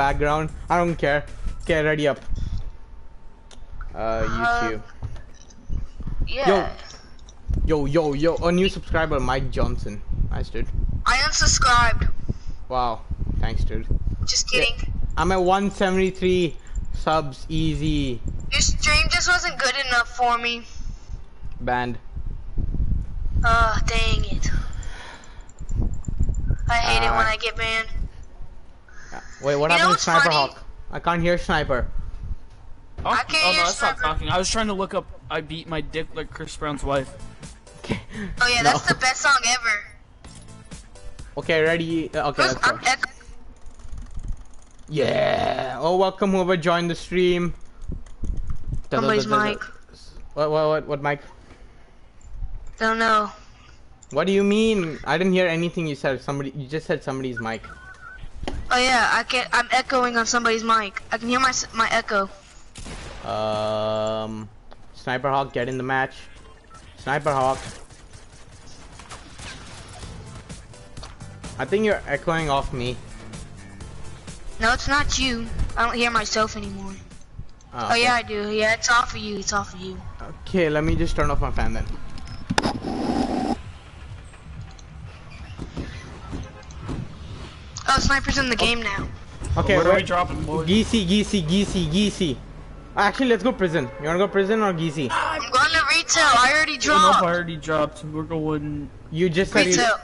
background. I don't care. Okay, ready up. Uh, YouTube. Yeah. Yo, yo, yo, yo! a new subscriber, Mike Johnson. Nice, dude. I unsubscribed. Wow. Thanks, dude. Just kidding. I'm at 173 subs, easy. Your stream just wasn't good enough for me. Banned. Oh, dang it. I hate it when Uh, I get banned. Wait, what You happened to Sniper funny? Hawk? I can't hear Sniper. Oh, I can't oh no, hear I stopped Sniper. talking. I was trying to look up. I beat my dick like Chris Brown's wife. Okay. Oh yeah, that's the best song ever. Okay, ready? Uh, Okay, Who's- let's go. Yeah. Oh, welcome whoever joined the stream. Somebody's mic. What, what, what, what mic? Don't know. What do you mean? I didn't hear anything you said. Somebody, you just said somebody's mic. Oh yeah, I can I'm echoing on somebody's mic. I can hear my my echo. Um, Sniper Hawk, get in the match. Sniper Hawk. I think you're echoing off me. No, it's not you. I don't hear myself anymore. Ah, Oh yeah, I do. Yeah, it's off of you. It's off of you. Okay, let me just turn off my fan then. Oh, sniper's in the oh. game now. Okay, Where are we dropping, boys? Geesey, Geesey, Geesey, Geesey. Actually, let's go prison. You wanna go prison or Geesey? I'm going to retail. I already I don't know if I already dropped. We're going. You just said you, Retail.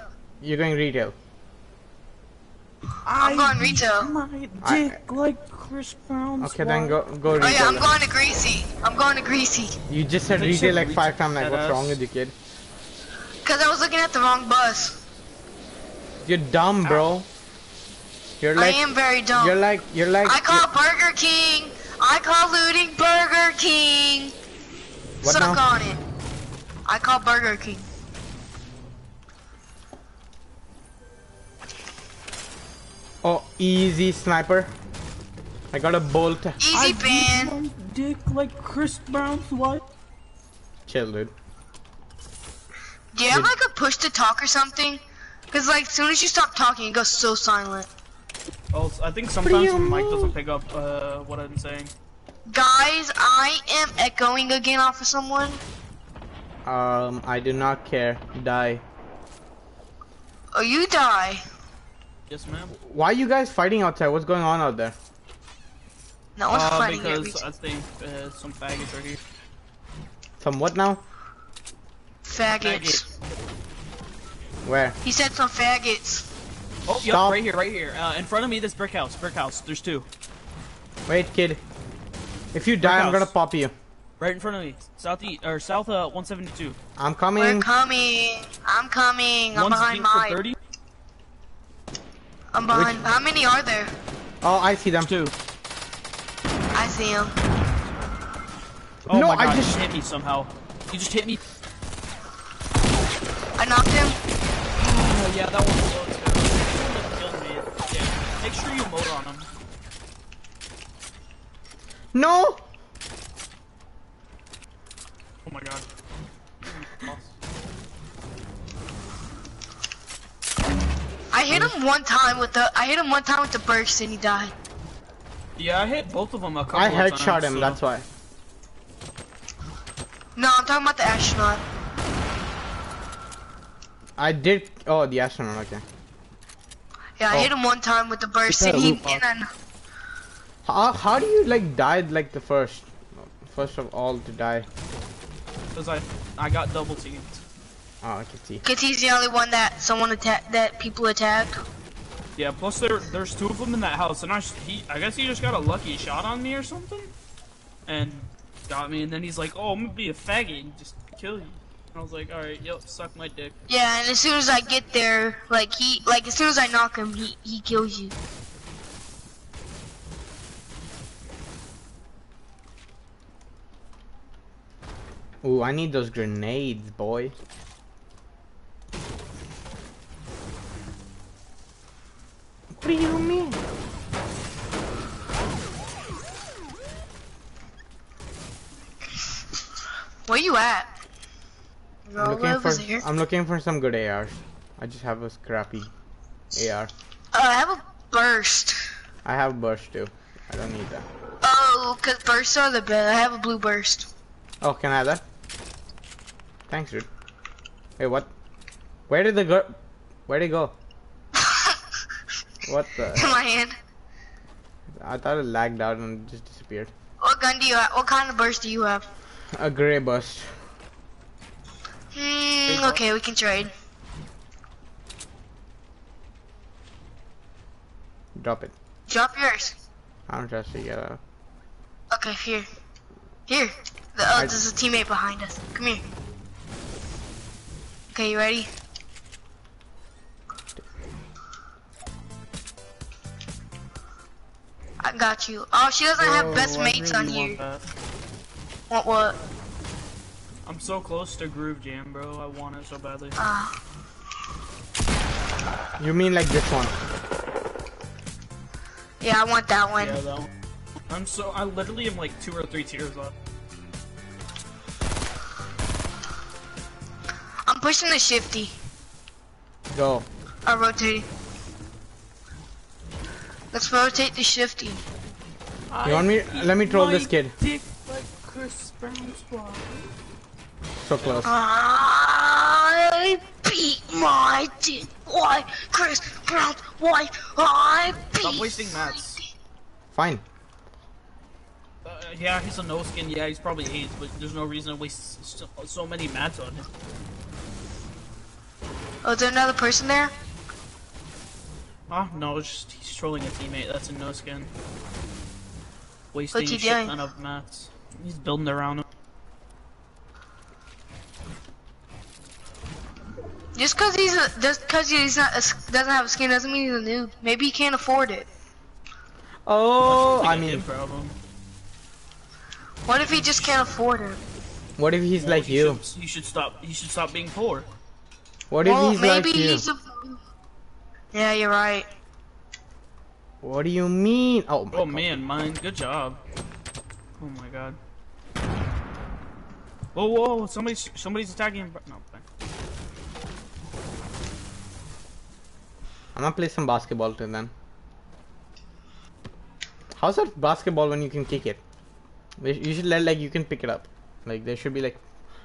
you're going retail. I'm going retail. My I- dick like Chris Brown's Okay, then go go retail. Oh yeah, I'm then. going to Greasy. I'm going to Greasy. You just said I think you retail like retail, five times. Like, what's deadass. wrong with you, kid? Cause I was looking at the wrong bus. You're dumb, bro. You're like I am very dumb. you're like you're like I call Burger King. I call looting Burger King. What Suck now? on it. I call Burger King. Oh, easy sniper. I got a bolt. Easy ban. My dick like Chris Brown's wife. Chill, dude. Do you have like a push to talk or something? Cause like as soon as you stop talking, it goes so silent. Oh, I think sometimes the mic doesn't pick up uh, what I'm saying. Guys, I am echoing again off of someone. Um, I do not care. Die. Oh, you die. Yes, ma'am. Why are you guys fighting outside? What's going on out there? No one's Uh, fighting because every I think uh, some faggots are here. Some what now? faggots. Where? He said some faggots. Oh, yep, Stop. right here, right here. Uh, in front of me, this brick house. Brick house. There's two. Wait, kid. If you die, I'm house. gonna pop you. Right in front of me. Southeast or south uh, 172. I'm coming. We're coming. coming. I'm coming. I'm One's behind deep for mine. 30. I'm behind. How many are there? Oh, I see them. Two. I see him. Oh No, my I god, just- he hit me somehow. He just hit me. I knocked him. Oh yeah, that one Make sure you mold on him. No. Oh my god. I hit him one time with the. I hit him one time with the burst and he died. Yeah, I hit both of them a couple I of headshot times, him. so- That's why. No, I'm talking about the astronaut. I did. Oh, the astronaut. Okay. Yeah, I Oh. hit him one time with the burst and a he. loop And then, How how do you like died like the first? First of all to die. Cause I, I got double teamed. Oh, I can see. Cause he's the only one that someone attacked, that people attacked. Yeah, plus there, there's two of them in that house, and I, s- he, I guess he just got a lucky shot on me or something, and got me. And then he's like, "Oh, I'm gonna be a faggot and just kill you." And I was like, "All right, yep, suck my dick." Yeah, and as soon as I get there, like he, like as soon as I knock him, he he kills you. Ooh, I need those grenades, boy. What do you mean? Where you at? I'm looking for there. I'm looking for some good ARs. I just have a scrappy AR. Uh, I have a burst. I have a burst too. I don't need that. Oh, cause bursts are the best. I have a blue burst. Oh, can I have that? Thanks, dude. Wait, what? Where did the go? Where did it go? What the? In my hand. I thought it lagged out and just disappeared. What gun do you have? What kind of burst do you have? A gray burst. Hmm, okay, we can trade. Drop it. Drop yours. I don't trust you. Yeah. Okay, here. Here. The, oh, I- there's a teammate behind us. Come here. Okay, you ready? I got you. Oh, she doesn't have best mates really on here. that. Want what? I'm so close to Groove Jam, bro. I want it so badly. Uh, You mean like this one? yeah, I want that one. Yeah, that one. I'm so I literally am like two or three tiers up. I'm pushing the shifty. Go. I'm rotating. Let's rotate the shifty. You want me? Let me troll this kid. Dick like Chris Brown's body. So close. I beat my dick. Why, Chris Brown's Why I beat. Stop wasting mats. Fine. Uh, yeah, he's a no skin. Yeah, he's probably AIDS, but there's no reason to waste so, so many mats on him. Oh, is there another person there? Ah, no, just he's trolling a teammate. That's a no skin. Wasting What's a he shit ton of mats. He's building around him. Just cause he's a, just cause he's not a, s- doesn't have a skin doesn't mean he's a noob. Maybe he can't afford it. Oh, That's I a mean, him problem. What if he just can't afford it? what if he's Well, like he you? Should, he should stop. He should stop being poor. What if well, he's maybe like you? he's a. Yeah, you're right. What do you mean? Oh, my Oh God. man, mine. Good job. Oh my god. Whoa, whoa! Somebody's somebody's attacking. No, I'm gonna play some basketball too then. How's that basketball when you can kick it? You should let like you can pick it up. Like there should be like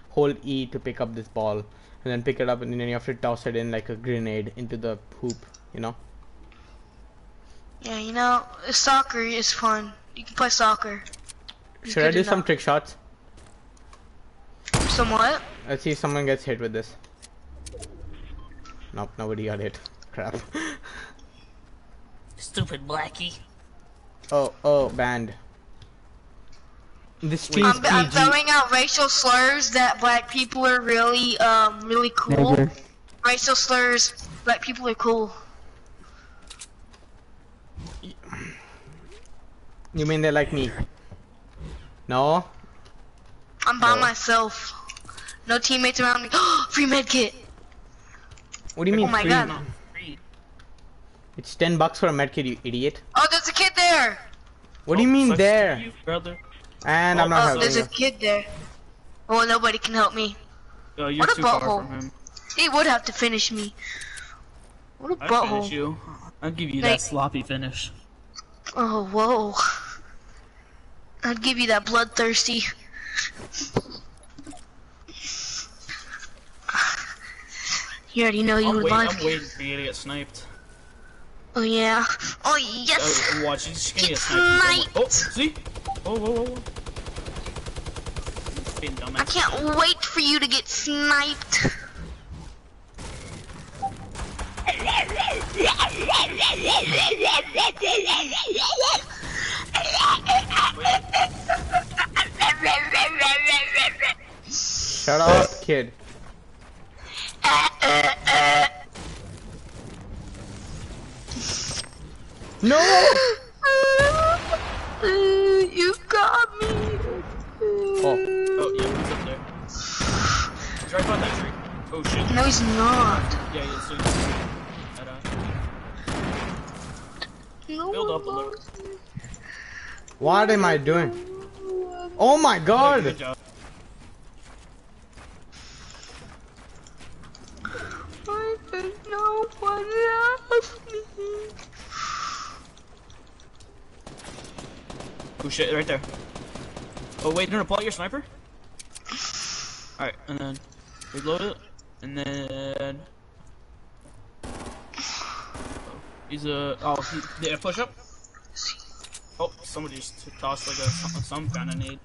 hold E to pick up this ball, and then pick it up, and then you have to toss it in like a grenade into the hoop. You know? Yeah, you know, soccer is fun. You can play soccer. It's Should I do some trick shots? Somewhat. Let's see if someone gets hit with this. Nope, nobody got hit. Crap. Stupid Blackie. oh, oh, banned. This stream's I'm, I'm throwing out racial slurs that black people are really, um, really cool. Never. Racial slurs, black people are cool. You mean they're like me? No? I'm by No. myself. No teammates around me. Free med kit. What do you mean Oh my free? God. Free. It's 10 bucks for a medkit, you idiot. Oh, there's a kid there. What do you oh, mean there? you, brother. And I'm Oh, not Oh, helping there's you. a kid there. Oh, nobody can help me. Oh, you're What a too far butthole. from him. He would have to finish me. What a I butthole. finish you. I'll give you Like- that sloppy finish. Oh, whoa. I'd give you that bloodthirsty. You already know you I'm, would waiting, like. I'm waiting for you to get sniped. Oh yeah. Oh yes. Oh, oh watch, he's just gonna get sniped. Oh, see? Oh, whoa, whoa, whoa. I can't wait for you to get sniped. Shut up, kid. Uh, uh, uh. No! you got me. Oh, Oh, yeah, he's up there. He's right behind that tree. Oh, shit. No, he's not. Yeah, yeah, so he's at, uh, No, build up a little. what am I doing? Oh my Good god! job. Why does no one love Oh shit, right there. Oh wait, no, no, pull your sniper. Alright, and then reload it, and then he's a oh he, yeah push up. Oh, somebody just tossed like a some, kind of nade.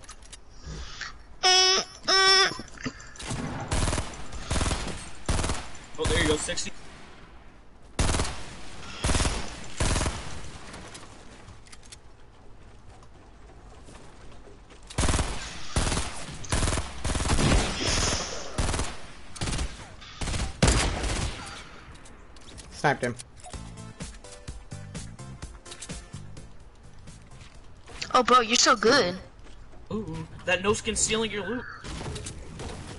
Oh, there you go, sixty. Sniped him. Oh, bro, you're so good. Ooh, that no skin stealing your loot.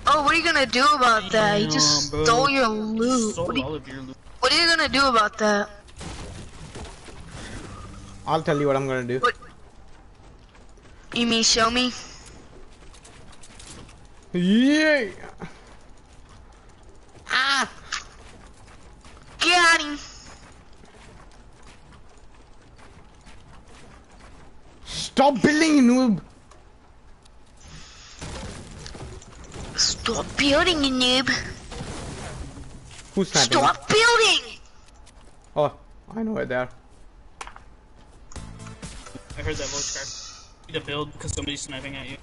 Oh, what are you gonna do about that? He just Damn, bro. stole your loot. Stole What are, you, all of your loot. what are you gonna do about that? I'll tell you what I'm gonna do. What? You mean show me? Yeah. Ah. Got him. Stop building, you noob. Stop building, you noob. Who's sniping? Stop building. Oh, I know where they are. I heard that voice crack. You need to build because somebody's sniping at you.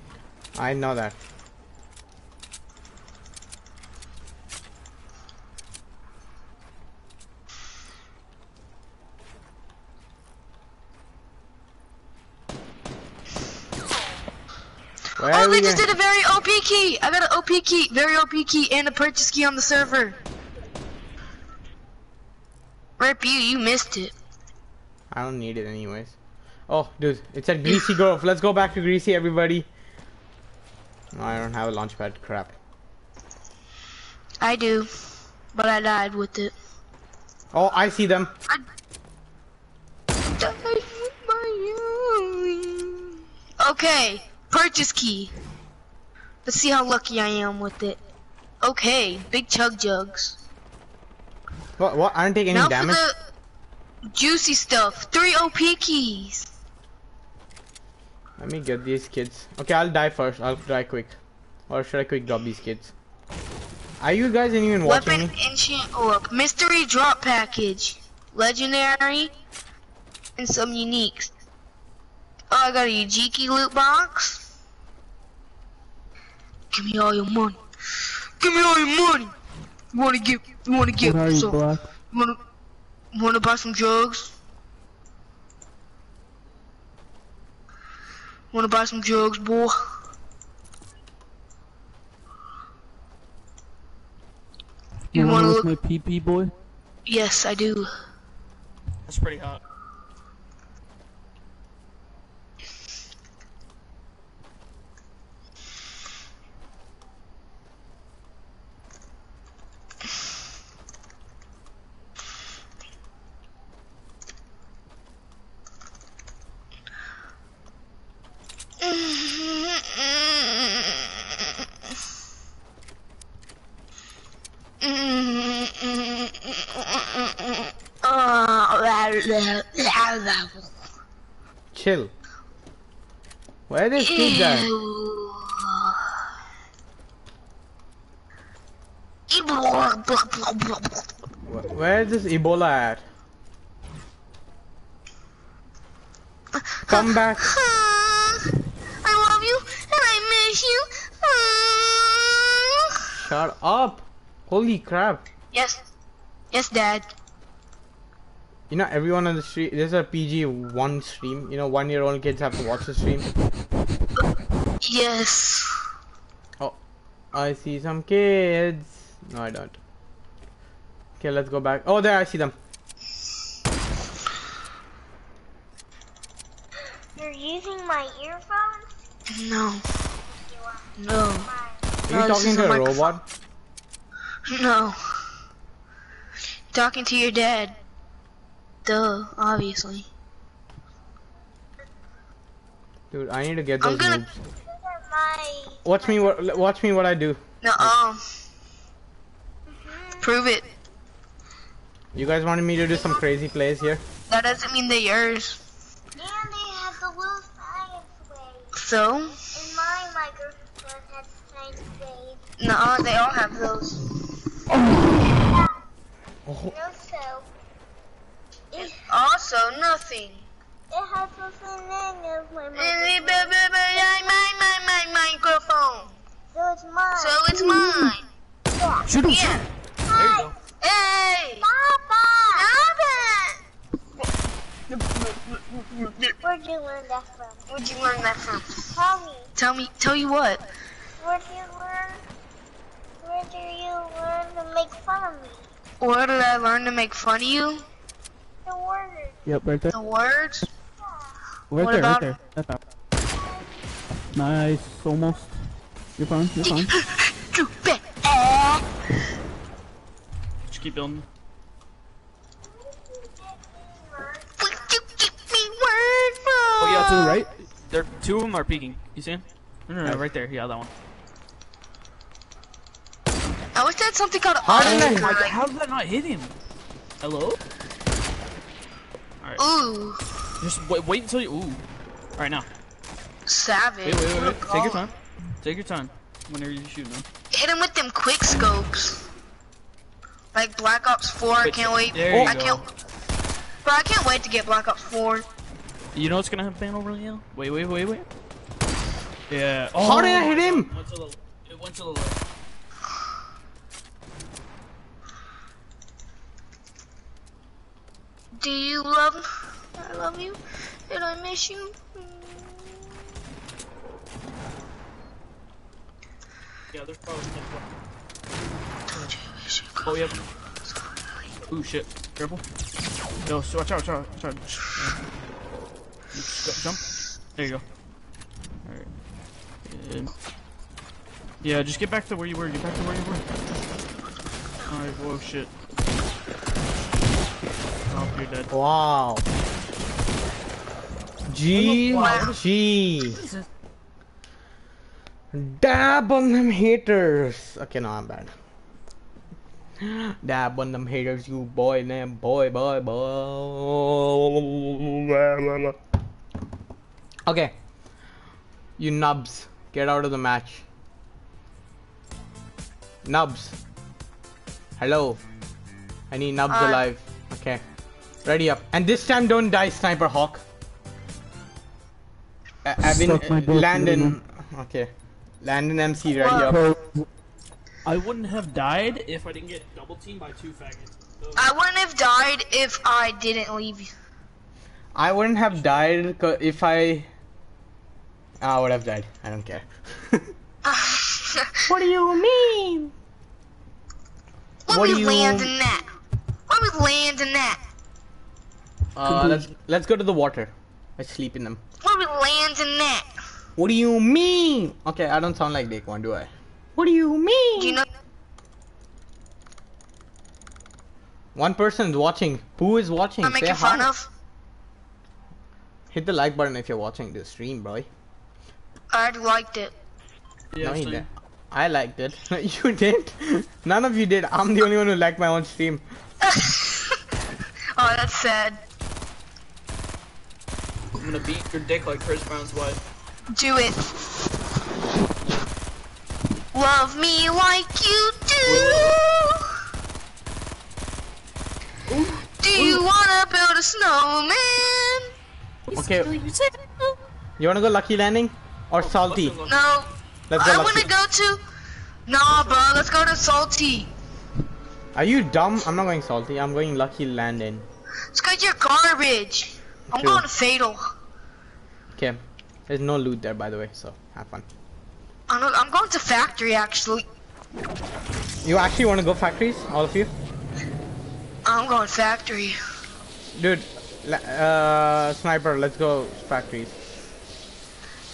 I know that. Where Oh, they just did a very OP key. I got an OP key, very OP key, and a purchase key on the server. Rip you, you missed it. I don't need it anyways. Oh, dude, it's at Greasy Grove. Let's go back to Greasy, everybody. No, I don't have a launch pad. Crap. I do, but I died with it. Oh, I see them. I died with my own. Okay, purchase key. Let's see how lucky I am with it. Okay, big chug jugs. What? What? I didn't take any now damage. for the juicy stuff. Three OP keys. Let me get these kids. Okay, I'll die first. I'll die quick. Or should I quick drop these kids? Are you guys even watching Weapon me? enchant oh, orc. Mystery drop package. Legendary. And some uniques. Oh, I got a Ujiki loot box. Give me all your money. Give me all your money. You wanna get, you wanna get, What are you, some- Black? you wanna, you wanna buy some drugs? Wanna buy some drugs, boy? You, You wanna wanna look my PP boy? Yes, I do. That's pretty hot. Chill. Where this kids at? Where is this Ebola at? Come back. I love you and I miss you. Shut up. Holy crap. Yes. Yes, Dad. You know, everyone on the stream, there's a PG one stream. You know, one year old kids have to watch the stream. Yes. Oh I see some kids. No, I don't. Okay, let's go back. Oh, there, I see them. You're using my earphones? No. No. Are you this talking is to a a microphone. robot? No. Talking to your dad. Duh, obviously. Dude, I need to get I'm those gonna- moves. These are my. Watch me, what, watch me what I do. No, um. Prove it. You guys wanted me to do some crazy plays here? That doesn't mean they're yours. And they have the little science So, And my microphone has tiny shades. no, they all have those. Oh, No, so. It, Also, nothing. it has a banana of my My, microphone. my, my, my microphone. So it's mine. So it's mine. yeah. Shoot him! Yeah. There you go. Hey! Papa! Stop Where'd you learn that from? Where'd you learn that from? Tell me. Tell me, tell you what? Where do you learn? Where do you learn to make fun of me? Where did I learn to make fun of you? The word. Yep, right there. The words? Right What there, about- right there. That's out. Nice, almost. You're fine, you're fine. Too bad. Eh. Just keep building. Would you give me word from? Oh yeah, to the right. There, two of them are peeking. You see him? No, no, no, right there. Yeah, that one. I wish they had something called How did I- auto Like, gun. how did that not hit him? Hello? Ooh, Just wait, wait until you. Ooh. All right now. savage. Wait, wait, wait, wait. Take your Oh. time. Take your time. Whenever you shoot them. Hit him with them quick scopes. Like Black Ops 4, I can't wait. there you I go. can't. Bro, I can't wait to get Black Ops 4. You know what's gonna happen over here? Wait, wait, wait, wait. Yeah. Oh, How did I oh. hit him? Went to the, it went to the left. Do you love? Me? I love you, and I miss you. Yeah, there's probably. Oh, yeah. Ooh, shit. Careful. No, so watch out, watch out, watch out. Jump. There you go. Alright. Yeah, just get back to where you were. Get back to where you were. Alright, whoa, shit. You're dead. wow. G Wow. G. Dab on them haters. Okay, no, I'm bad. Dab on them haters, you boy, man, boy, boy, boy. Okay. You nubs, get out of the match. Nubs. Hello. I need nubs Uh, alive. Okay. Ready up. And this time don't die, Sniper Hawk. Uh, I've been Suck Landon. Okay. Landon MC ready up. I wouldn't have died if I didn't get double teamed by two faggots. I wouldn't have died if I didn't leave you. I wouldn't have died if I. I would have died. I don't care. what do you mean? Where What we do you- landing that? Where we landing that? Uh, let's let's go to the water. Let's sleep in them. Where we landing that? What do you mean? Okay, I don't sound like Daquan, do I? What do you mean? Do you know? One person is watching. Who is watching? I'm Say making fun hi. of. Hit the like button if you're watching this stream, boy. I already liked it. Yeah, no, you did. I liked it. you did. None of you did. I'm the only one who liked my own stream. oh, that's sad. I'm gonna beat your dick like Chris Brown's wife. Do it. Love me like you do. Do you wanna build a snowman? Okay. You wanna go lucky landing or oh, salty? No. Let's go I lucky. wanna go to. Nah, bro. Let's go to salty. Are you dumb? I'm not going salty. I'm going lucky landing. Let's go to your garbage. I'm True. going fatal. Okay. There's no loot there, by the way, so have fun. I'm, I'm going to factory actually. You actually want to go factories, all of you? I'm going factory. Dude, uh, sniper, let's go factories.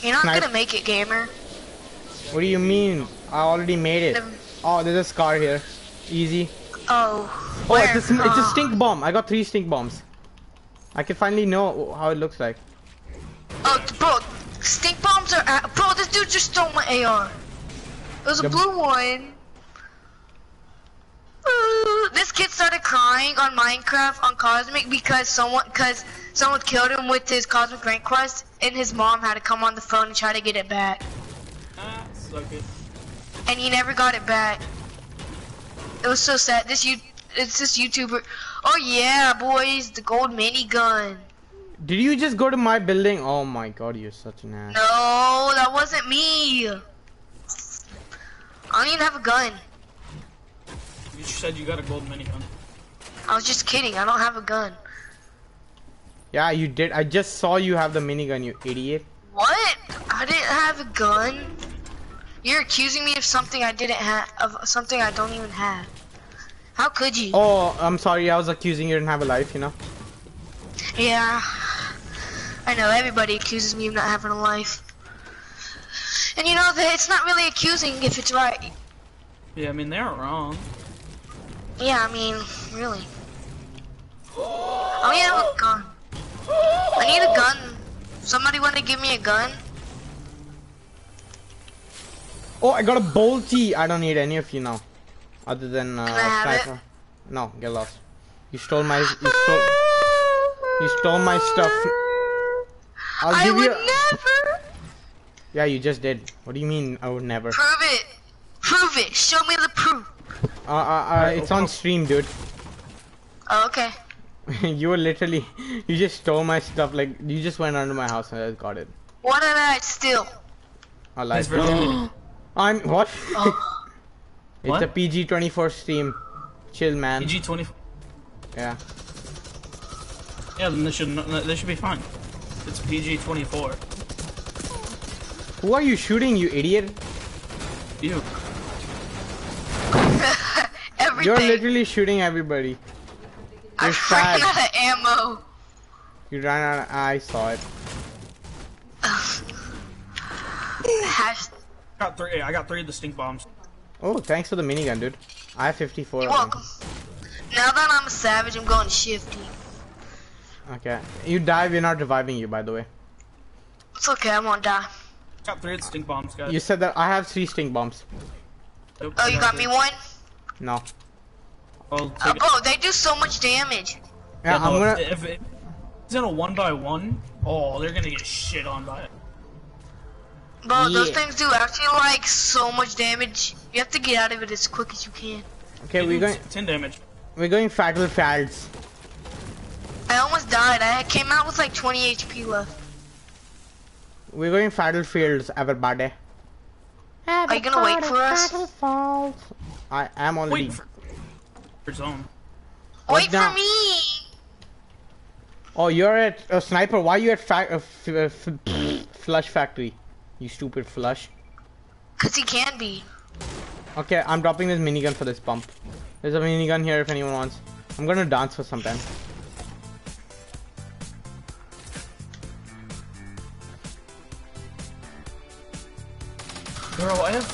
You're not Snipe. gonna make it, gamer. What do you mean? I already made it. Never- Oh, there's a scar here. Easy. Oh. Oh, it's a, it's a Oh. stink bomb. I got three stink bombs. I can finally know how it looks like. Oh, bro, stink bombs are. At, bro, this dude just stole my AR. It was a The- blue one. Uh, this kid started crying on Minecraft on Cosmic because someone because someone killed him with his Cosmic rank quest, and his mom had to come on the phone and try to get it back, Ah, suck it. and he never got it back. It was so sad. This you, it's this YouTuber. Oh yeah, boys, the gold minigun. Did you just go to my building? Oh my god, you're such an ass. No, that wasn't me. I don't even have a gun. You said you got a gold minigun. I was just kidding. I don't have a gun. Yeah, you did. I just saw you have the minigun, you idiot. What? I didn't have a gun. You're accusing me of something I didn't have, of something I don't even have. How could you? Oh, I'm sorry. I was accusing you didn't have a life, you know. Yeah. I know, everybody accuses me of not having a life. And you know that it's not really accusing if it's right. Yeah, I mean they aren't wrong. Yeah, I mean, really. I need a gun. I need a gun. Somebody want to give me a gun? Oh, I got a bolty. I don't need any of you now, other than uh, Can I have it? sniper. No, get lost. You stole my. You stole. You stole my stuff. I'll I give would you. never. Yeah, you just did. What do you mean? I would never. Prove it. Prove it. Show me the proof. Uh, uh, uh it's on stream, dude. Oh, okay. you were literally. You just stole my stuff. Like you just went under my house and I got it. What did I steal? I His lied. virginity. I'm what? Oh, It's What? a PG-24 stream. Chill, man. PG twenty. Yeah. Yeah, then they should they should be fine. It's PG twenty four. Who are you shooting, you idiot? You. everything. You're literally shooting everybody. I You're ran sad. out of ammo. You ran out. Of, ah, I saw it. Hash- Got three. I got three of the stink bombs. Oh, thanks for the minigun, dude. I have 54. You're welcome. Now that I'm a savage, I'm going shifty. Okay. You die, we're not reviving you, by the way. It's okay, I won't die. Got three stink bombs, guys. You said that I have three stink bombs. Nope, Oh, you got me one? No. Oh, Uh, bro, they do so much damage. Yeah, no, I'm gonna. If, if it's in a one by one, oh, they're gonna get shit on by it. Bro, those things do actually like so much damage. You have to get out of it as quick as you can. Okay, They we're going. ten damage. We're going fatal fads. I almost died. I came out with like 20 HP left. We're going fatal fields, everybody. Are you gonna wait for us? I am already. Wait for, for zone. What Wait now? for me! Oh, you're at uh, sniper. Why you at fa- uh, f- uh, f- flush factory? You stupid flush. Cause he can be. Okay, I'm dropping this minigun for this pump. There's a minigun here if anyone wants. I'm gonna dance for some time. Bro, I have.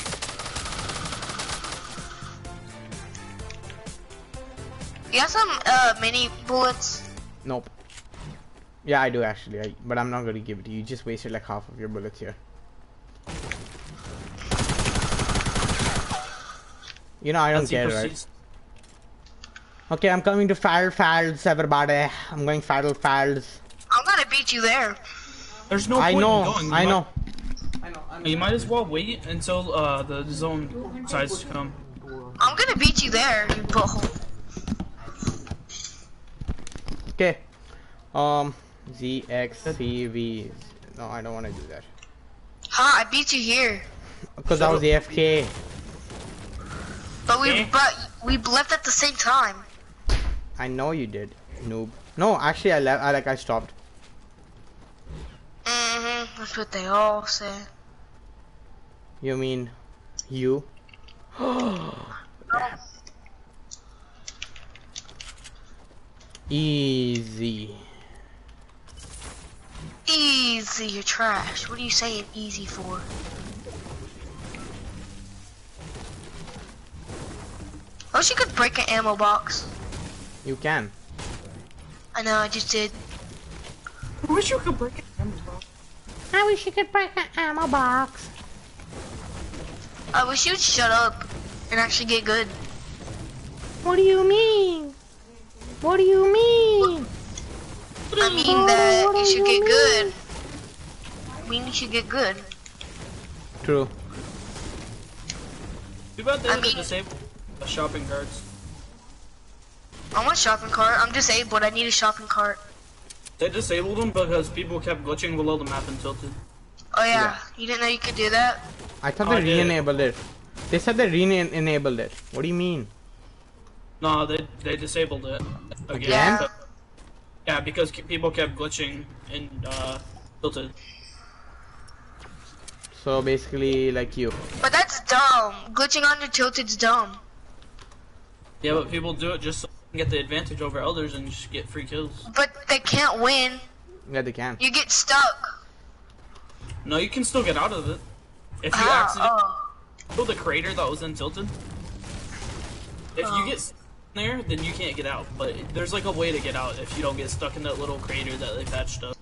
You got some uh mini bullets? Nope. Yeah, I do actually, I, but I'm not gonna give it to you. You just wasted like half of your bullets here. You know I don't Let's care, right? Okay, I'm coming to Fatal Fads, everybody. I'm going Fatal Fads. I'm gonna beat you there. There's no I point know, in going. You I know. You might as well wait until uh, the zone decides to come. I'm gonna beat you there, you butthole. Okay. Um, ZXCV. No, I don't want to do that. Huh, I beat you here. Because I was AFK. But we Okay. but we left at the same time. I know you did, noob. No, actually, I left. I like I stopped. Mm-hmm. That's what they all say. You mean you? Easy. Easy, you're trash. What are you saying easy for? I wish you could break an ammo box. You can. I know, I just did. I wish you could break it. I wish you could break an ammo box. I wish you'd shut up and actually get good. What do you mean? What do you mean? I mean that you should get good. I mean you should get good. True. Too bad they I mean- to disable the shopping carts. I want a shopping cart. I'm disabled. I need a shopping cart. They disabled them because people kept glitching below the map and tilted. Oh yeah, you didn't know you could do that? I thought Oh, they did. re-enabled it. They said they re-enabled it. What do you mean? No, they they disabled it again. Yeah. but- yeah, because people kept glitching and uh, tilted. So basically, like you. But that's dumb. Glitching under tilted's dumb. Yeah, but people do it just so they can get the advantage over others and just get free kills. But they can't win. Yeah, they can. You get stuck. No, you can still get out of it. If you ah, How? accidentally Oh. kill the crater that was in tilted, if Oh. you get stuck there, then you can't get out. But there's like a way to get out if you don't get stuck in that little crater that they patched up.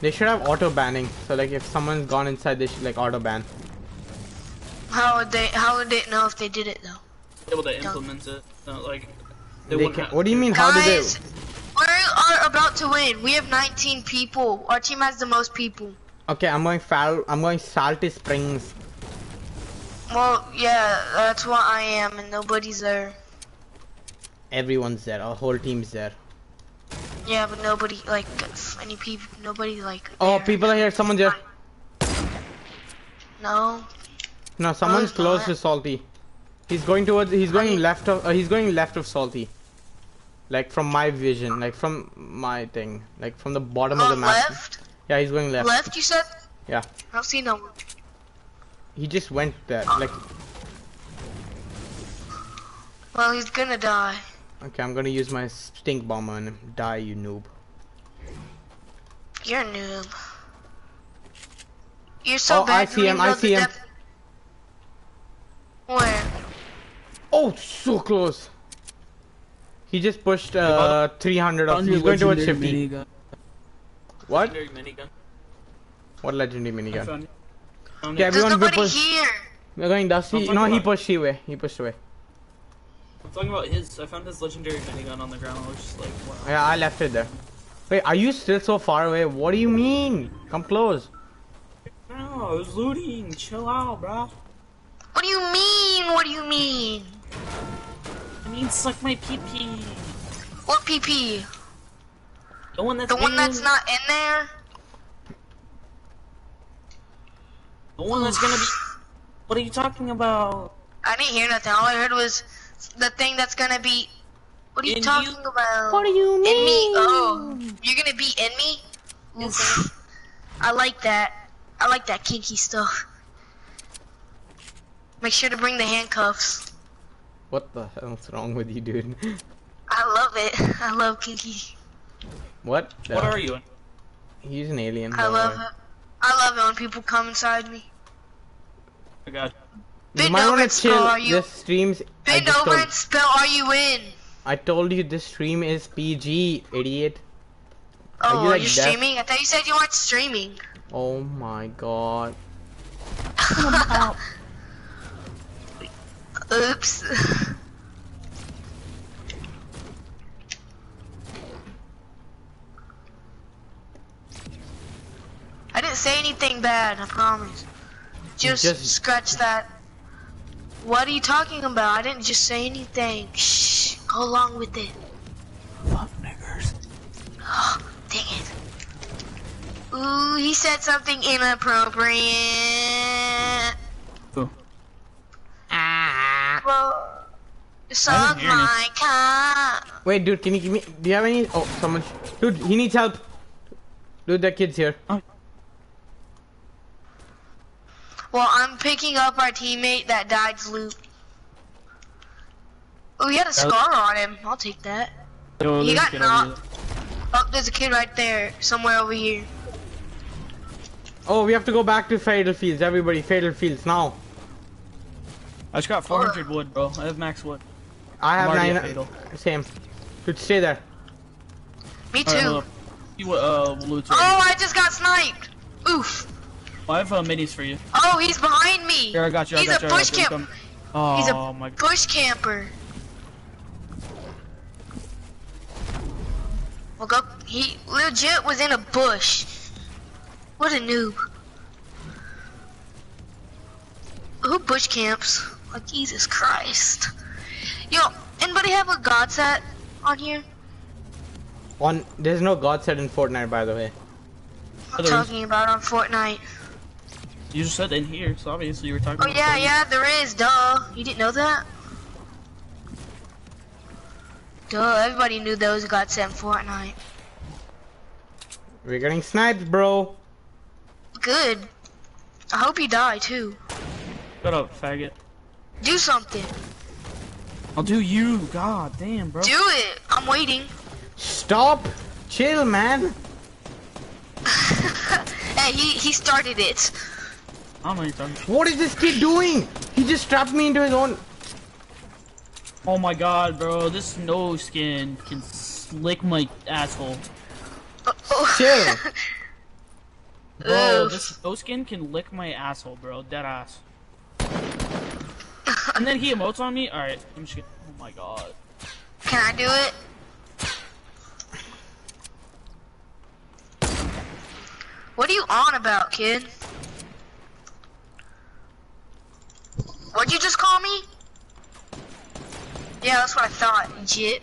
They should have auto banning. So like, if someone's gone inside, they should like auto ban. How would they? How would they know if they did it though? Able to implement it, not like they, They wouldn't can, what do you mean? How did Guys, they? We are about to win. We have 19 people. Our team has the most people. Okay, I'm going Fal. I'm going Salty Springs. Well, yeah, that's what I am, and nobody's there. Everyone's there. Our whole team's there. Yeah, but nobody like any people. Nobody like. Oh, there. people are here. Someone's here. No. No, someone's it's close not. to Salty. He's going towards. He's going left of. Uh, he's going left of Salty. Like from my vision, like from my thing, like from the bottom of oh, the Going map. left. Yeah, he's going left. Left, you said? Yeah, I don't see no one. he just went there. Like, Well, he's gonna die. okay, I'm gonna use my stink bomb on him. Die, you noob. You're a noob. You're so Oh, bad. I see him, I see him. Where? Oh, so close. He just pushed uh 300 of. He's going towards 50. minigun. What? Legendary minigun. What legendary I minigun? found. Found Okay, it. There's everyone be push. here. We're going Dusty. No, he about- pushed away. He pushed away. I'm talking about his. I found his legendary minigun on the ground. I was just like, wow. Yeah, I left it there. Wait, are you still so far away? What do you mean? Come close. No, I was looting. Chill out, bro. What do you mean? What do you mean? I mean, suck my pee pee. What pee pee? The one that's The one that's not in there? The one that's gonna be. What are you talking about? I didn't hear nothing. All I heard was the thing that's gonna be. What are you In talking you? about? What do you mean? In mean? me? Oh, you're gonna be in me? Oof. I like that. I like that kinky stuff. Make sure to bring the handcuffs. What the hell's wrong with you, dude? I love it. I love kinky. What? the- What are you? He's an alien. I by the love it. I love it when people come inside me. I got. You Bend might over wanna and spell, chill. are you- This stream's. Bend over told, and spell are you in? I told you this stream is PG, idiot. Are Oh, you, like, you're deaf? streaming? I thought you said you weren't streaming. Oh my god. Oops. didn't say anything bad, I promise. Just, just- scratch that. What are you talking about? I didn't just say anything. Shh, go along with it. Fuck niggers. Dang it. Ooh, he said something inappropriate. Who? Ah. Well, suck my cock. Wait, dude, can you give me? Do you have any? Oh, someone. Dude, he needs help. Dude, that kid's here. Well, I'm picking up our teammate that died's loot. Oh, he had a scar on him. I'll take that. Yo, He got knocked. Oh, there's a kid right there, somewhere over here. Oh, we have to go back to Fatal Fields. Everybody, Fatal Fields now. I just got 400 wood, bro. I have max wood. I have I'm already nine. at Fatal. Same. Dude, stay there. Me too. Alright, well, you uh, loot oh, I just got sniped. Oof. I have uh, minis for you. Oh, he's behind me. Here, I got you. I He's got a you. Bush got you. camp. Come- Oh He's a my god. bush camper. Look up. He legit was in a bush. What a noob. Who bush camps? Like Jesus Christ. Yo, anybody have a god set on here? On there's no god set in Fortnite, by the way. I'm talking about on Fortnite. You just said in here, so obviously you were talking Oh about yeah, Fortnite. yeah, there is. Duh. You didn't know that? Duh. Everybody knew those got sent Fortnite. We're getting sniped, bro. Good. I hope you die too. Shut up, faggot. Do something. I'll do you. God damn, bro. Do it. I'm waiting. Stop. Chill, man. hey, he he started it. I don't know what you're talking What is this kid doing? He just trapped me into his own. Oh my god, bro. This snow skin can slick my asshole. Oh. Chill. Bro, this snow skin can lick my asshole, bro. Dead ass. and then he emotes on me? Alright, I'm just gonna. Oh my god. Can I do it? What are you on about, kid? What'd you just call me? Yeah, that's what I thought, jit.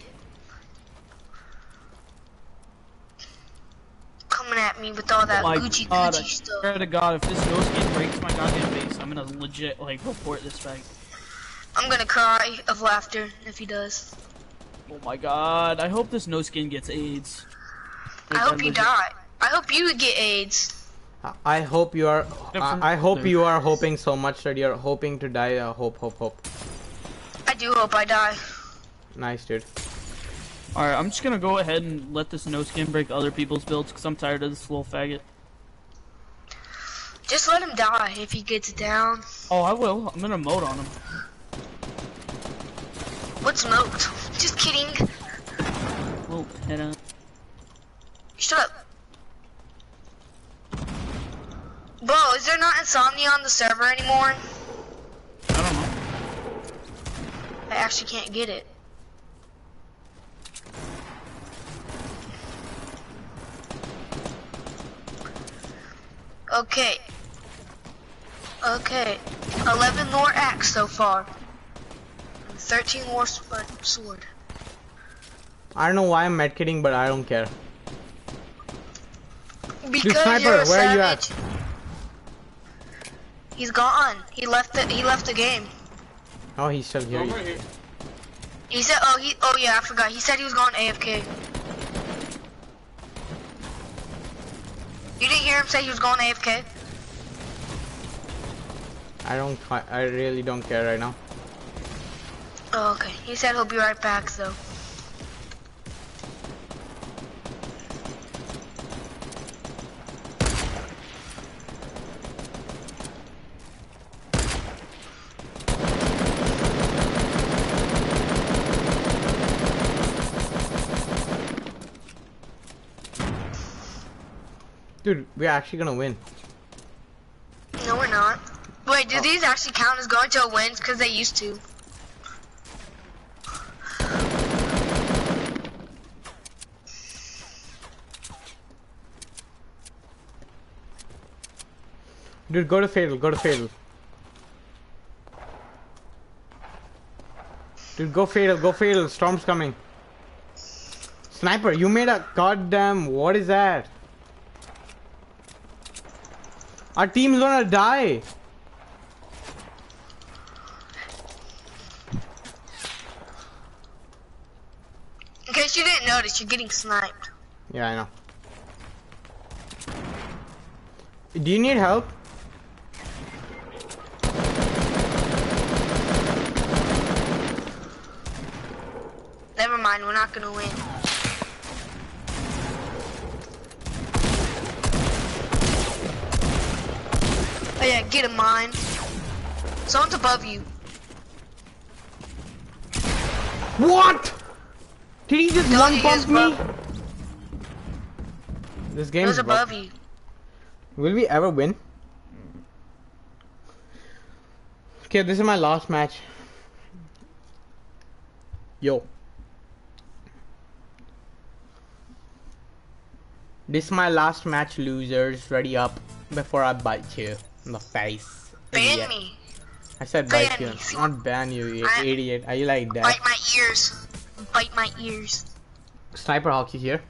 Coming at me with all that Oh Gucci god, I Gucci stuff. swear to god, if this snow skin breaks my goddamn face, I'm gonna legit, like, report this fag. I'm gonna cry of laughter if he does. Oh my god, I hope this no skin gets AIDS. I Like, hope you legit- die. I hope you get AIDS. I hope you are. Different- I, I hope you are hoping so much that you're hoping to die. Uh, hope, hope, hope. I do hope I die. Nice, dude. Alright, I'm just gonna go ahead and let this no skin break other people's builds because I'm tired of this little faggot. Just let him die if he gets down. Oh, I will. I'm gonna moat on him. What's moat? Just kidding. Well, head on. Shut up. Bro, is there not insomnia on the server anymore? I don't know. I actually can't get it. Okay. Okay. 11 more axe so far. And 13 more sw- uh, sword. I don't know why I'm medkitting, but I don't care. Because Sniper, you're a where are you at? Savage. He's gone. He left the he left the game. Oh, he's still here. Over here. He said, "Oh, he, oh yeah, I forgot. He said he was going AFK." You didn't hear him say he was going AFK? I don't. I really don't care right now. Oh, okay. He said he'll be right back, though. Dude, we're actually gonna win. No, we're not. Wait, do oh. these actually count as going to a wins? Because they used to. Dude, go to fatal. Go to fatal. Dude, go fatal. Go fatal. Storm's coming. Sniper, you made a goddamn. What is that? Our team's gonna die. In case you didn't notice, you're getting sniped. Yeah, I know. Do you need help? Never mind, we're not gonna win. Get him, mine. Someone's above you. What? Did he just No, one he pump is me? This game is above you. Will we ever win? Okay, this is my last match. Yo. This is my last match, losers. Ready up before I bite you in the face. Ban idiot. me. I said Ban bite you, me. not ban you, you I- idiot. Are you like that? Bite my ears. Bite my ears. Sniper hockey here.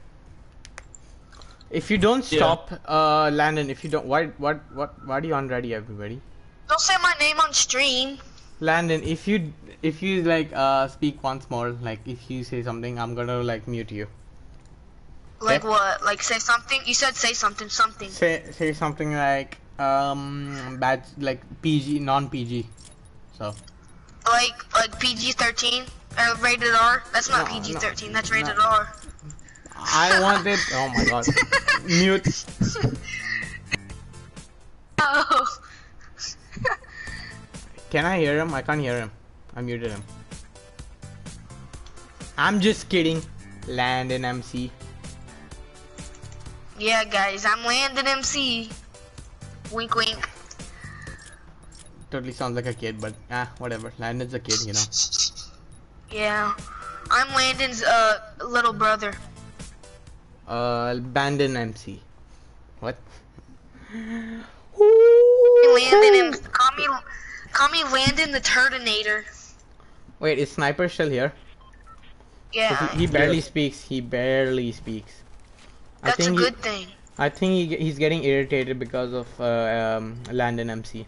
If you don't Yeah. stop, uh, Landon, if you don't, why, what, what, why are you unready, everybody? Don't say my name on stream. Landon, if you, if you like, uh, speak once more, like, if you say something, I'm gonna like mute you. Like Okay. what? Like say something? You said say something, something. Say, say something like, um, bad, like PG, non-PG. So, Like like PG-13 uh, rated R. That's not No, no, PG-13. That's rated no. R. I wanted, oh my god, mute. Oh. Can I hear him? I can't hear him. I muted him. I'm just kidding. Landon MC. yeah, guys, I'm Landon MC. Wink, wink. Totally sounds like a kid, but ah, whatever. Landon's a kid, you know. Yeah, I'm Landon's uh little brother. Uh, Bandon MC. What? Landon and call me call me Landon the Turdinator. Wait, is Sniper still here? Yeah, He, he barely speaks. He barely speaks. I that's a good he, thing. I think he, he's getting irritated because of uh, um, Landon MC.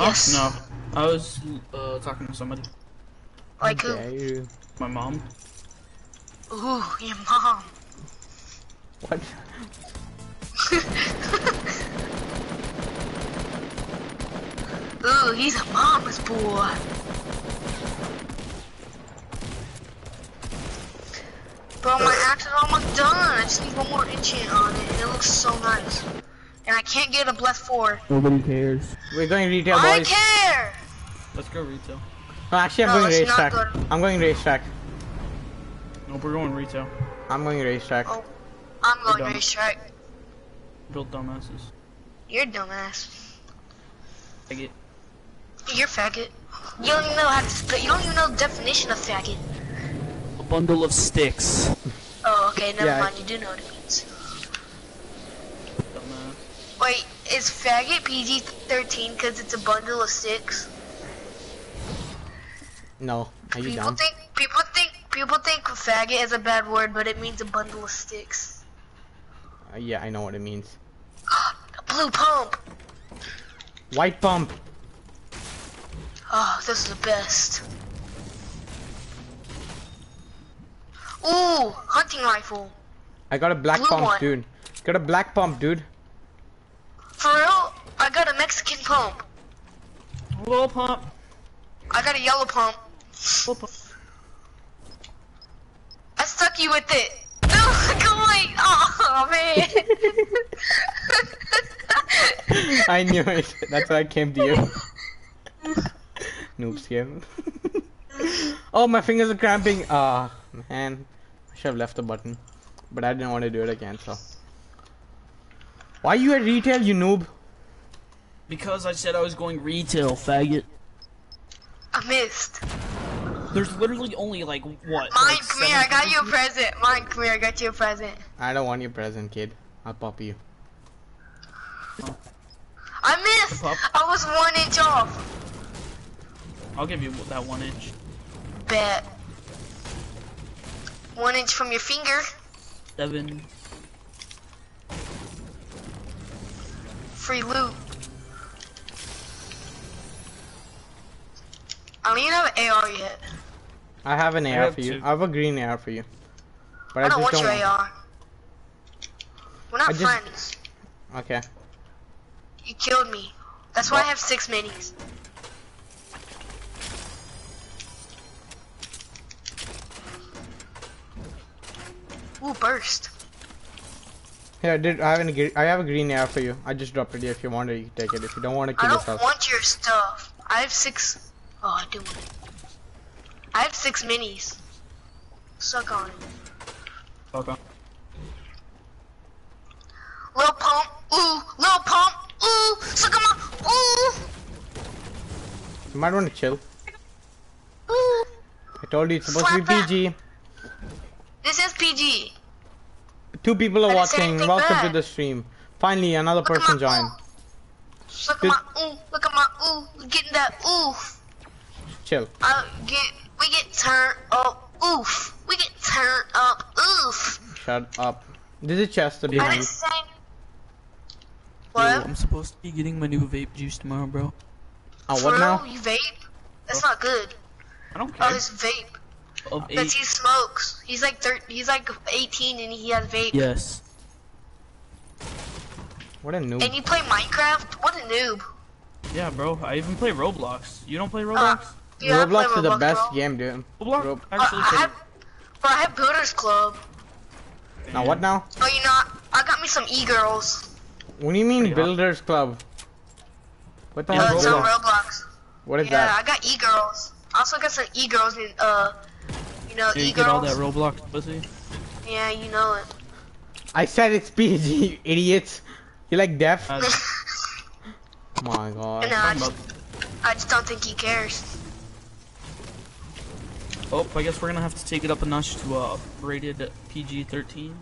Yes. No, I was uh, talking to somebody. Like who? My mom. Ooh, your mom. What? Ooh, he's a mama's boy. Bro, my axe is almost done. I just need one more enchant on it, and it looks so nice. And I can't get a bless four. Nobody cares. We're going retail, I boys. care. Let's go retail. No, actually, I'm No, going let's racetrack. go I'm going racetrack. Nope, we're going retail. I'm going racetrack. Oh. I'm going done. racetrack. Built dumbasses. You're dumbass. I get. You're faggot. You don't even know how to spell. You don't even know the definition of faggot. A bundle of sticks. Oh, okay. Never Yeah. mind. You do know what it means. Wait, is faggot PG-13 because it's a bundle of sticks? No, are you People dumb? think people think people think faggot is a bad word, but it means a bundle of sticks. Uh, yeah, I know what it means. A blue pump. White pump. Oh, this is the best. Ooh, hunting rifle. I got a black Blue pump, one. dude. Got a black pump, dude. For real, I got a Mexican pump. Little pump. I got a yellow pump. Little pump. I stuck you with it. No, go away. Oh man. I knew it. That's why I came to you. Noob skin. oh, my fingers are cramping. Ah, man. I should have left the button. But I didn't want to do it again, so. Why you at retail, you noob? Because I said I was going retail, faggot. I missed. There's literally only like what? Mine, like come here. I got you a present. Mine, come here. I got you a present. I don't want your present, kid. I'll pop you. I missed. I was one inch off. I'll give you that one inch. Bet. One inch from your finger. Seven. Free loot. I don't even have an AR yet. I have an AR have for you. two. I have a green AR for you. But I, I don't just want don't your AR. We're not I just- friends. Okay. You killed me. That's why I have six minis. Ooh, burst. Here, I did. I have a gre- I have a green AR for you. I just dropped it here. If you want it, you can take it. If you don't want to, kill yourself. I don't yourself. want your stuff. I have six. Oh, I do want it. I have six minis. Suck on it. Okay. Lil pump. Ooh, lil pump. Ooh, suck on my. Ooh. You might want to chill. Ooh. I told you it's supposed to be Slap that. PG. This is PG. Two people are I didn't say watching. anything Welcome to the stream. Finally, another Look person joined. ooh. Look at my ooh. Look at my ooh. Getting that ooh. Chill. I get. We get turned up. Oof. We get turned up. Oof. Shut up. This is Chester I behind. didn't say. Yo, What? I'm supposed to be getting my new vape juice tomorrow, bro. Oh, For what real? now? You vape? That's not good. I don't oh, care. Oh, it's vape. Of Because he smokes. He's like thir- He's like 18 and he has vape. Yes. What a noob. And you play Minecraft? What a noob. Yeah, bro. I even play Roblox. You don't play Uh, Roblox? yeah, I play Roblox is the best bro. game, dude. Roblox Rob- Uh, actually I have, bro, I have Builders Club. Now what now? Oh, you know, I got me some e-girls. What do you mean Pretty hot. Builders Club? What the Yeah, hell Uh, is it's that? Roblox. What is Yeah, that? I got e-girls. I also got some e-girls in, uh, you know, Do you get all that Roblox pussy? Yeah, you know it. I said it's PG, you idiots. You like deaf? Uh, My god. And uh, I just, I just don't think he cares. oh, I guess we're gonna have to take it up a notch to uh, rated PG-13.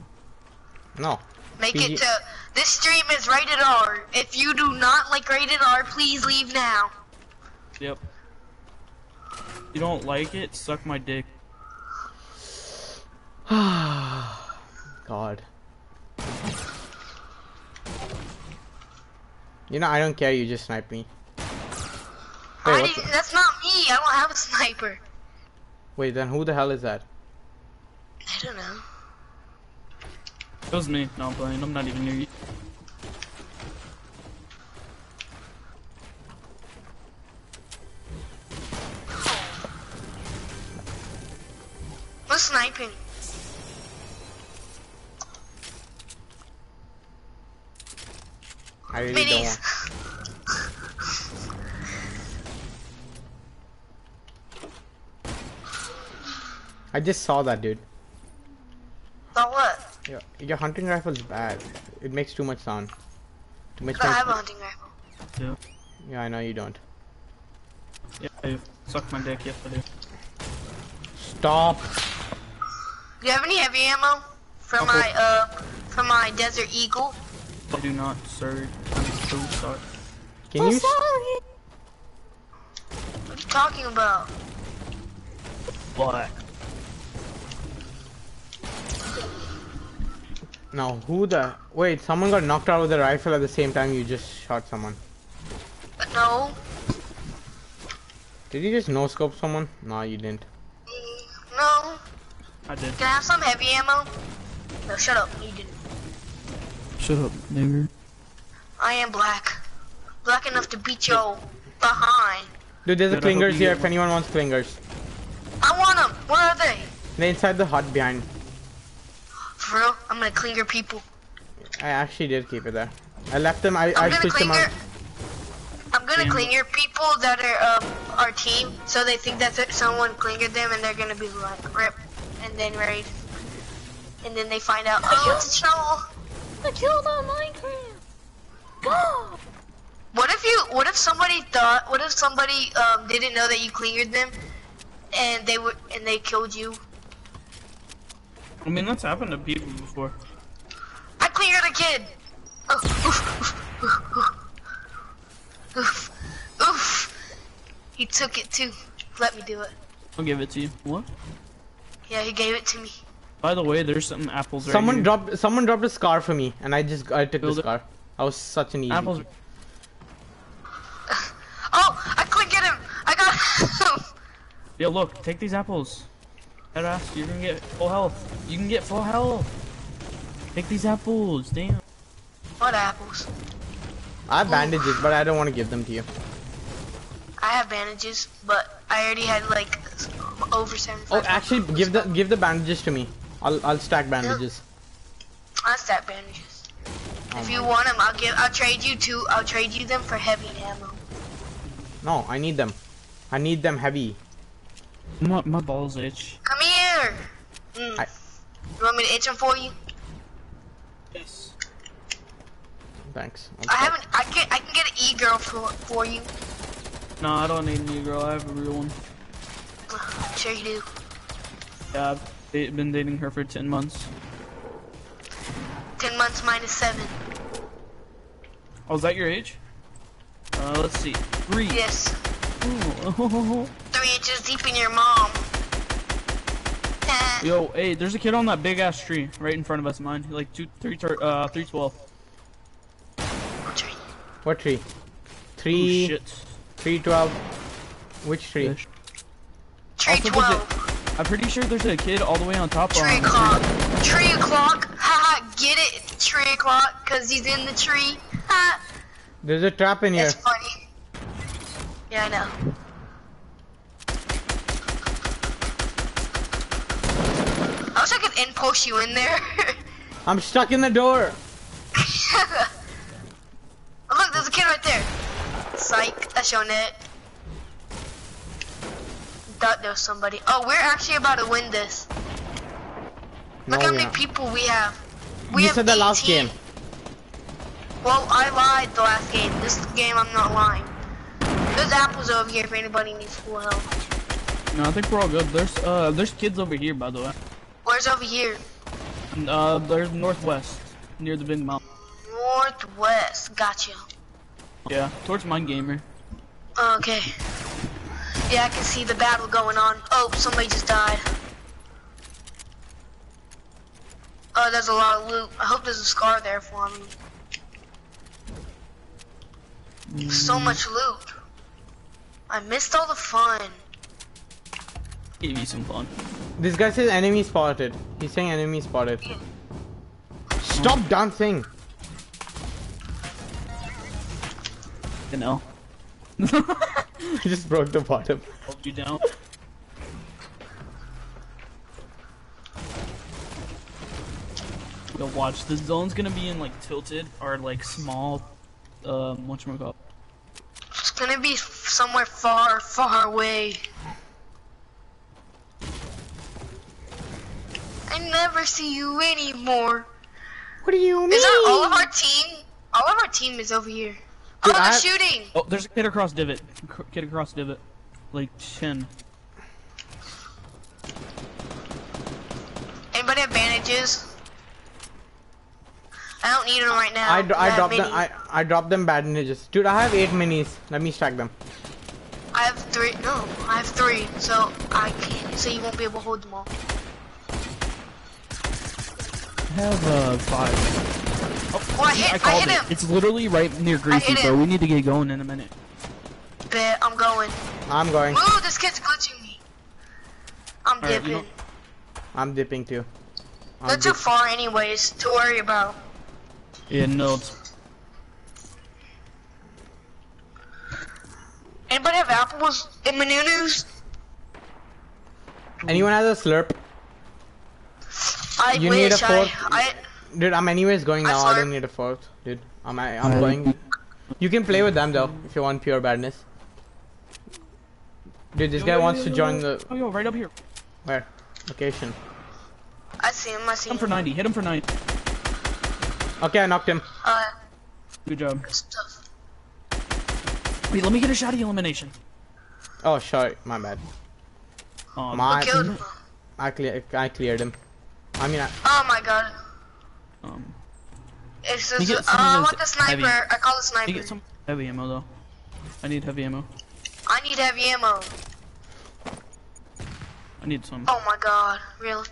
No. Make PG it to, this stream is rated R. If you do not like rated R, please leave now. Yep. You don't like it? Suck my dick. God. You know, I don't care, you just snipe me. Wait, what that's not me. I don't have a sniper. Wait, then who the hell is that? I don't know. It was me. No, I'm playing. I'm not even near you. What's sniping? I really don't I just saw that, dude. So what? Your, your hunting rifle's bad. It makes too much sound. Too much I have a hunting rifle. Yeah. Yeah, I know you don't. Yeah, I suck my dick. Yes, I do. Stop. Do you have any heavy ammo for my uh for my Desert Eagle? I do not, sir. I'm so sorry. Can you? s- What are you talking about? What? Now, who the? Wait, someone got knocked out with a rifle at the same time you just shot someone. No, Did you just no scope someone? No, you didn't. no. I did. Can I have some heavy ammo? No, shut up. You didn't. Shut up, nigger. I am black. Black enough to beat your behind. Dude, there's a Good, I hope clingers here if anyone wants clingers. I want them. Where are they? They're inside the hut behind. For real? I'm gonna clean your people. I actually did keep it there. I left them, I, I'm I gonna switched them out. I'm gonna Damn. clean your people that are um our team, so they think that someone clingered them, and they're gonna be like rip, and then raid, and then they find out. Oh, it's a troll. I killed on Minecraft. God. What if you? What if somebody thought? What if somebody um didn't know that you cleared them, and they were and they killed you? I mean, that's happened to people before. I cleared a kid. Oh, oof, oof, oof. He took it too. Let me do it. I'll give it to you. What? Yeah, he gave it to me. By the way, there's some apples right Someone here. dropped someone dropped a scar for me and I just I took Build the it. Scar. I was such an easy. Apples. Oh, I couldn't get him. I got him. Yo, look, take these apples. Head ass, you're gonna get full health. You can get full health. Take these apples, damn. what apples? I have bandages, but I don't want to give them to you. I have bandages, but I already had like over seven. Oh, actually, give the give the bandages to me. I'll I'll stack bandages. I stack bandages. Oh if you want them, I'll give. I'll trade you two. I'll trade you them for heavy ammo. No, I need them. I need them heavy. My, my balls itch. Come here. Mm. I- You want me to itch them for you? Yes. Thanks. I haven't. I can. I can get an e girl for for you. No, I don't need a Negro. I have a real one. Sure you do. Yeah, I've been dating her for 10 months. Ten months minus seven. Oh, is that your age? Uh, let's see. Three. Yes. Ooh. Three inches deep in your mom. Yo, hey, there's a kid on that big ass tree right in front of us. Mine, like two, three, uh, three twelve. tree. What tree? Oh Three, shit. three twelve. Which tree? Fish. Tree Also, there's a- twelve. I'm pretty sure there's a kid all the way on top. Tree um, o'clock. Tree o'clock. Haha, get it? Tree o'clock, cause he's in the tree. Ha. There's a trap in here. It's funny. Yeah, I know. I wish I could impulse you in there. I'm stuck in the door. oh, look, there's a kid right there. Psych, that's your net. Thought there was somebody. Oh, we're actually about to win this. Look No, how many not. people we have. We You have said the last 18. game. Well, I lied the last game. This game, I'm not lying. There's apples over here if anybody needs full health. No, I think we're all good. There's uh, there's kids over here, by the way. Where's over here? Uh, there's northwest near the big mountain. Northwest. Gotcha. Yeah, towards MineGamer. Okay. Yeah, I can see the battle going on. Oh, somebody just died. Oh, there's a lot of loot. I hope there's a scar there for me. So mm. much loot. I missed all the fun. Give you some fun. This guy says enemy spotted. He's saying enemy spotted. Stop dancing. You know, He just broke the bottom. hold you down. Yo, watch. This zone's gonna be in like tilted or like small. Um, whatchamacallit. It's gonna be somewhere far, far away. I never see you anymore. What do you mean? Is that all of our team? All of our team is over here. Dude, oh, they're I- shooting. Oh, there's a kid across divot. Kid across divot. Like 10. Anybody have bandages? I don't need them right now. I have dropped them. I, I dropped them Bad bandages. Dude, I have eight minis. Let me stack them. I have three. No, I have three. So I can't. So you won't be able to hold them all. I have uh five. Oh, I hit. I, called hit it. him. It's literally right near Greasy, hit so we need to get going in a minute. Bet I'm going. I'm going. Ooh, this kid's glitching me. I'm Alright, we dipping. don't- I'm dipping too. I'm They're too far, anyways, to worry about. Yeah, no. Anybody have apples in Manunus? Anyone has a slurp? I You need a wish I, I, dude, I'm anyways going now. I slurp. don't need a fourth. Dude, I'm, I, I'm going. You can play with them though, if you want pure badness. Dude, this Yo, guy yo, wants yo, to yo, join yo. the Oh, yo, right up here. where location. I see him. I see Hit him for 90. Hit him for 90. Okay, I knocked him. Uh, Good job. Wait, let me get a shot of elimination. Oh, sorry, my bad. Oh, My, Killed him. I clear, I cleared him. I mean, I, Oh my god. um, It's just, uh, I want the sniper. heavy. I call it let sniper. me get some heavy ammo though. I need heavy ammo. I need heavy ammo. I need some. Oh my god, really?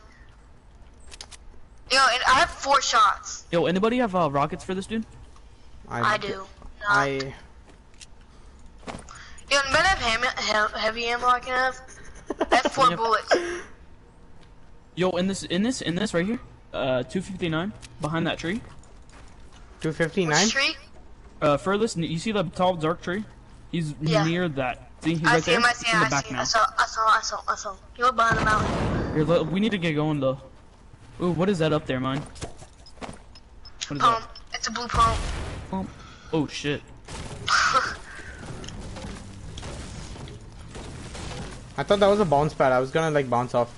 Yo, and I have four shots. Yo, anybody have uh, rockets for this dude? I, I do. I, Yo, anybody have ham- heavy ammo I can have? I have four Yep. bullets. Yo, in this, in this, in this right here, uh, 259 behind that tree. 259. Which tree? Uh, furthest, you see the tall dark tree? He's Yeah. near that. See, he's I right see there. him, I see He's him, in I back see him. now. I saw, I saw, I saw, I saw. He went behind the mountain. Here, let- we need to get going though. Ooh, what is that up there, mine? What is Um, it's a blue pump. Pump. Oh shit. I thought that was a bounce pad. I was gonna like bounce off.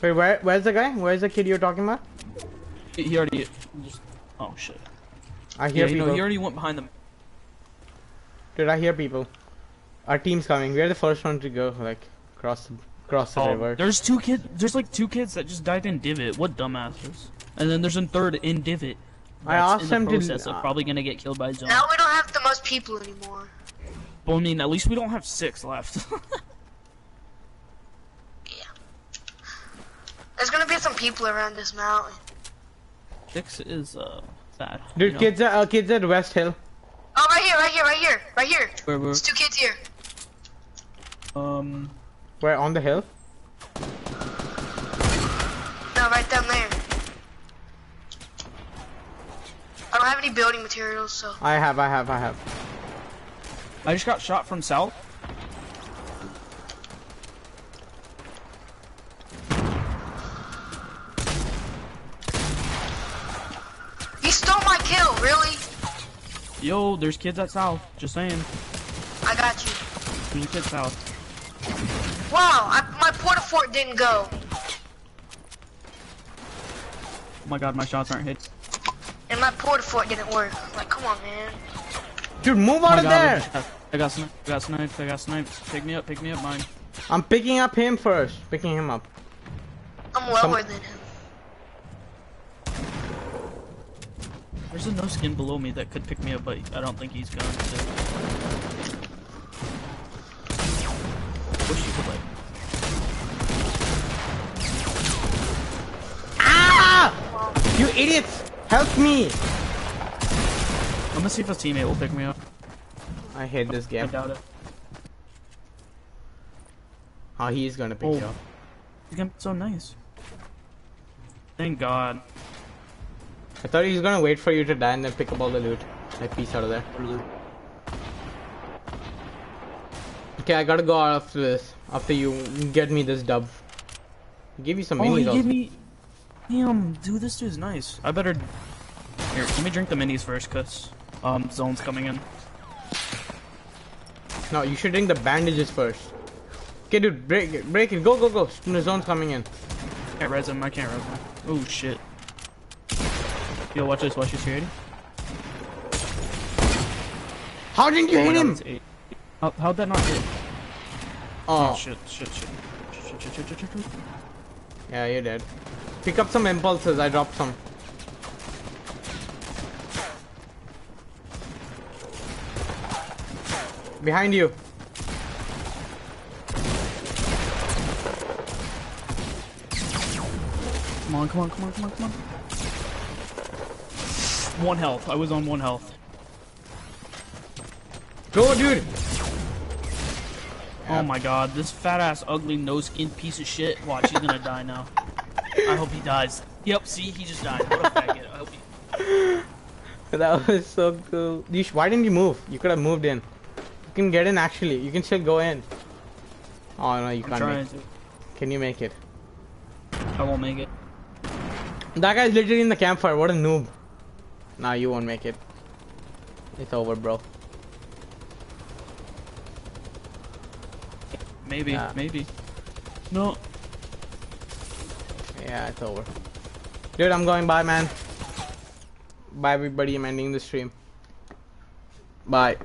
Wait, where, where's the guy? Where's the kid you're talking about? He he already. Just, oh shit. I Yeah, hear you people. know, he already went behind them. Dude, I hear people. Our team's coming. We're the first one to go, like, cross, cross the Oh, river. there's two kids. There's like two kids that just died in divot. What dumbasses? And then there's a third in divot. I that's asked in them the to- process of probably gonna get killed by zone. Now we don't have the most people anymore. But I mean, at least we don't have six left. There's gonna be some people around this mountain. six is uh sad. Dude, you know? kids, are, uh, kids at West Hill. Oh, right here, right here, right here, right here. Where, where, There's two kids here. um, Where on the hill? No, right down there. I don't have any building materials, so. I have, I have, I have. I just got shot from south. He stole my kill, really? Yo, there's kids at south. Just saying. I got you. There's a kid south. Wow, I, my porta fort didn't go. Oh my god, my shots aren't hit. And my porta fort didn't work. Like, come on, man. Dude, move Oh out my of god, there! I got sniped. I got sniped. I got sniped. Pick me up. Pick me up, mine. I'm picking up him first. Picking him up. I'm lower Some- than him. There's a no skin below me that could pick me up, but I don't think he's going to. Wish you could like. Ah! You idiots! Help me! I'm gonna see if his teammate will pick me up. I hate this game. I game. doubt it. Oh, he's gonna pick Oh. you up. He's gonna be so nice. Thank God. I thought he was gonna wait for you to die and then pick up all the loot. Like, peace out of there. Okay, I gotta go after this. After you get me this dub. Give you some Oh, he also. gave me. Damn, dude, this dude's nice. I better. Here, let me drink the minis first, cause um, zone's coming in. No, you should drink the bandages first. Okay, dude, break it, break it. Go, go, go. The zone's coming in. I Can't res him. I can't res him. Oh shit. Yo, watch this. Watch this. You ready? How didn't you Oh hit him? it's. How, how'd that not hit? Oh, Oh shit! Shit! Shit! Shit! Shit! Shit! Shit! Shit! shit. yeah, you did. Pick up some impulses. I dropped some. Behind you. Come on! Come on! Come on! Come on! Come on! One health. I was on one health. Go, dude. Oh my god, this fat ass, ugly, no skin piece of shit. Watch, he's gonna die now. I hope he dies. Yep, see, he just died. What a faggot. I hope he. That was so cool. Why didn't you move? You could have moved in. You can get in actually. You can still go in. Oh no, you I'm can't. trying Make- to. Can you make it? I won't make it. That guy's literally in the campfire. What a noob. Nah, you won't make it. It's over, bro. Maybe, maybe. No. Yeah, it's over. Dude, I'm going. Bye, man. Bye, everybody. I'm ending the stream. Bye.